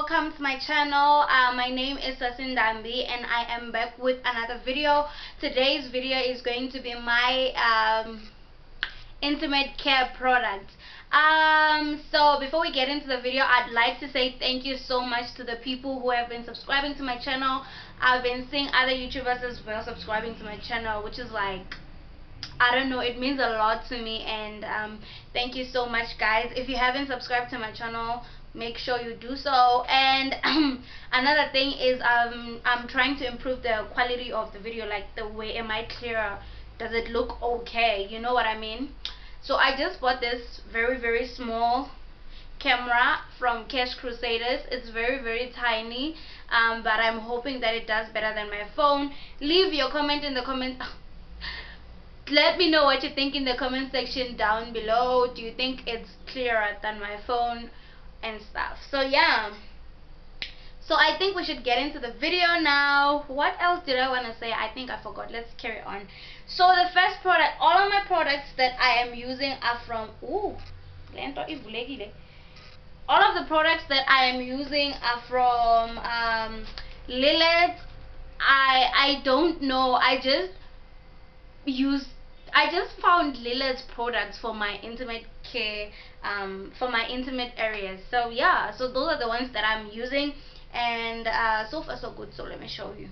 welcome to my channel. Uh, my name is Sassy Ndhambhi and I am back with another video. Today's video is going to be my um, intimate care product. Um so before we get into the video I'd like to say thank you so much to the people who have been subscribing to my channel. I've been seeing other youtubers as well subscribing to my channel which is like I don't know it means a lot to me and um, thank you so much guys. If you haven't subscribed to my channel make sure you do so. And another thing is um I'm trying to improve the quality of the video like the way am I clearer? Does it look okay? You know what I mean? So I just bought this very very small camera from Cash Crusaders. It's very very tiny um, but I'm hoping that it does better than my phone. Leave your comment in the comment let me know what you think in the comment section down below. Do you think it's clearer than my phone and stuff. So yeah. So I think we should get into the video now. What else did I want to say? I think I forgot. Let's carry on. So the first product all of my products that I am using are from ooh all of the products that I am using are from um, Lil-lets. I I don't know. I just use I just found Lil-lets's products for my intimate care um, for my intimate areas. So yeah so those are the ones that I'm using. And uh, so far so good. So let me show you.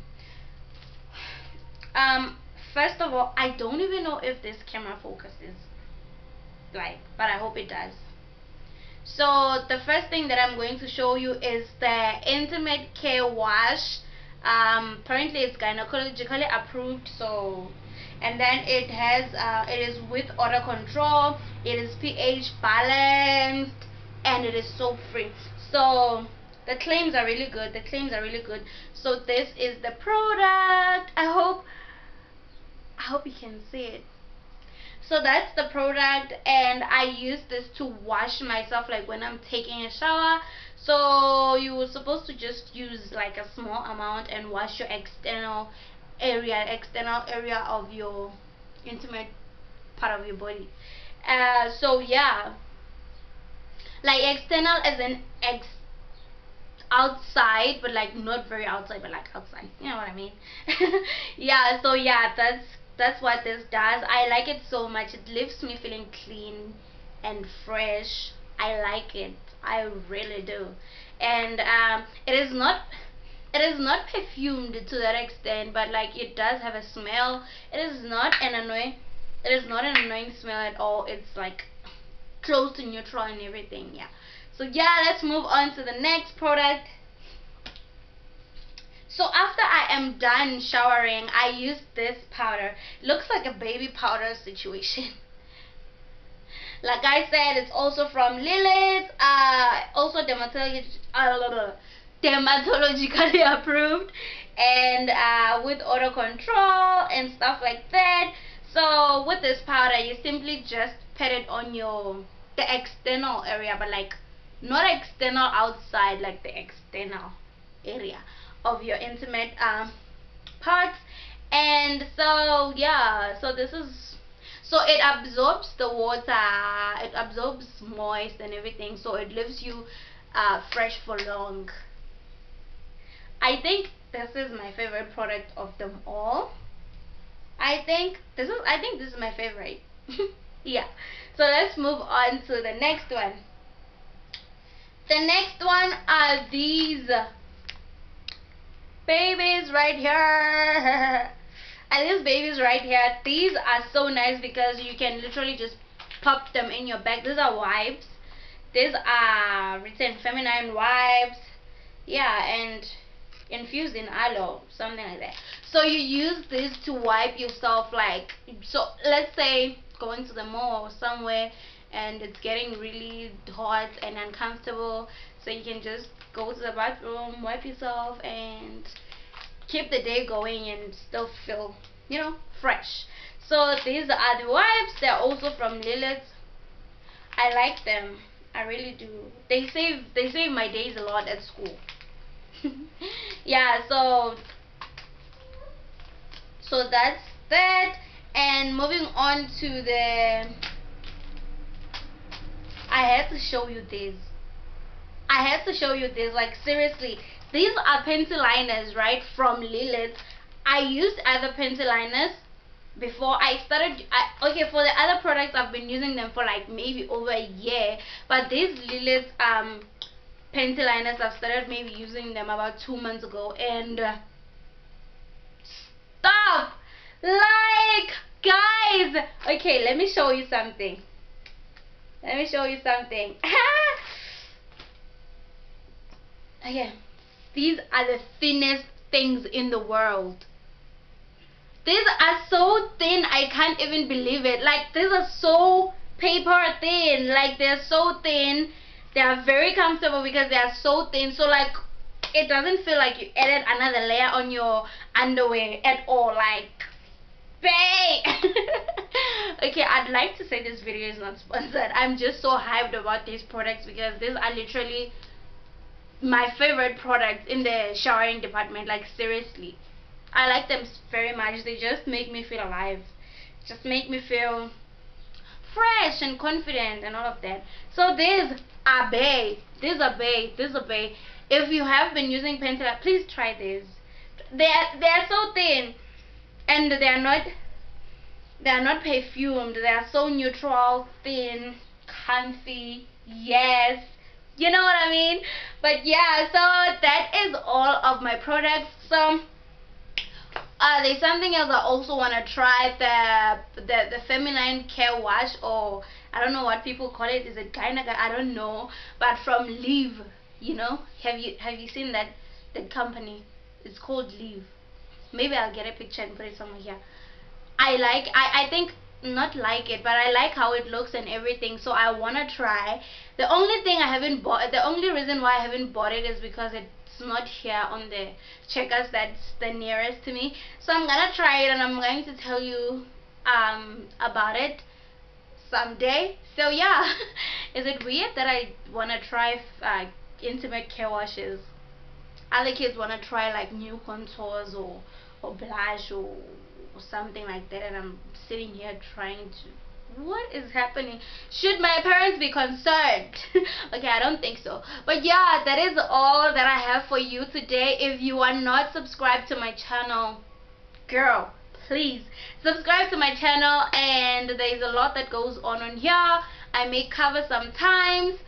Um, first of all I don't even know if this camera focuses like but I hope it does. So the first thing that I'm going to show you is the intimate care wash. Um, apparently it's gynecologically approved so and then it has uh, it is with odor control it is pH balanced and it is soap free so the claims are really good the claims are really good. So this is the product. I hope I hope you can see it. So that's the product and I use this to wash myself like when I'm taking a shower. So you were supposed to just use like a small amount and wash your external area external area of your intimate part of your body. Uh, so yeah. Like external as an ex outside but like not very outside but like outside. You know what I mean? Yeah so yeah that's that's what this does. I like it so much. It leaves me feeling clean and fresh. I like it. I really do. And um, it is not it is not perfumed to that extent but like it does have a smell. It is not an annoying it is not an annoying smell at all. It's like close to neutral and everything yeah. So yeah let's move on to the next product. So after I am done showering I use this powder. Looks like a baby powder situation. Like I said it's also from Lil-lets. Uh also dermatologist uh, dermatologically approved and uh, with odor control and stuff like that. So with this powder you simply just pat it on your the external area but like not external outside like the external area of your intimate um, parts. And so yeah so this is so it absorbs the water it absorbs moist and everything so it leaves you uh, fresh for long I think this is my favorite product of them all. I think this is I think this is my favorite. yeah. So let's move on to the next one. The next one are these babies right here. and these babies right here, these are so nice because you can literally just pop them in your bag. These are wipes. These are written feminine wipes. Yeah, and infused in aloe something like that. So you use this to wipe yourself like so let's say going to the mall or somewhere and it's getting really hot and uncomfortable so you can just go to the bathroom wipe yourself and keep the day going and still feel you know fresh. So these are the wipes. They're also from Lil-lets. I like them. I really do. They save they save my days a lot at school yeah so so that's that and moving on to the I had to show you this I had to show you this. Like seriously, these are pencil liners, right? From Lil-lets. I used other pencil liners before I started I, okay for the other products I've been using them for like maybe over a year but these Lil-lets um pencil liners I've started maybe using them about two months ago and uh, stop like guys okay let me show you something let me show you something okay these are the thinnest things in the world these are so thin, I can't even believe it. Like, these are so paper thin. Like, they're so thin. They are very comfortable because they are so thin. So, like, it doesn't feel like you added another layer on your underwear at all. Like, bae! okay, I'd like to say this video is not sponsored. I'm just so hyped about these products because these are literally my favorite products in the showering department. Like, seriously. I like them very much. They just make me feel alive. Just make me feel fresh and confident and all of that. So this This a bay. If you have been using Pentela, please try this. They are they are so thin, and they are not they are not perfumed. They are so neutral, thin, comfy. Yes. You know what I mean? But yeah, so that is all of my products. So uh, there's something else I also want to try the the the feminine care wash or I don't know what people call it. Is it kind of I don't know, but from Live, you know. Have you have you seen that the company? It's called Live. Maybe I'll get a picture and put it somewhere here. I like I I think not like it but I like how it looks and everything so I want to try the only thing I haven't bought the only reason why I haven't bought it is because it not here on the checkers that's the nearest to me so I'm gonna try it and I'm going to tell you um, about it someday. So yeah. Is it weird that I want to try uh, intimate care washes? Other kids want to try like new contours or or blush or, or something like that and I'm sitting here trying to what is happening? Should my parents be concerned? Okay i don't think so. But yeah that is all that i have for you today. If you are not subscribed to my channel girl please subscribe to my channel and there's a lot that goes on on here. I may cover sometimes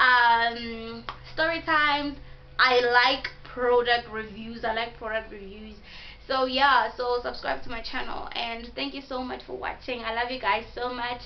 um story times. I like product reviews. I like product reviews. So yeah so subscribe to my channel and thank you so much for watching. I love you guys so much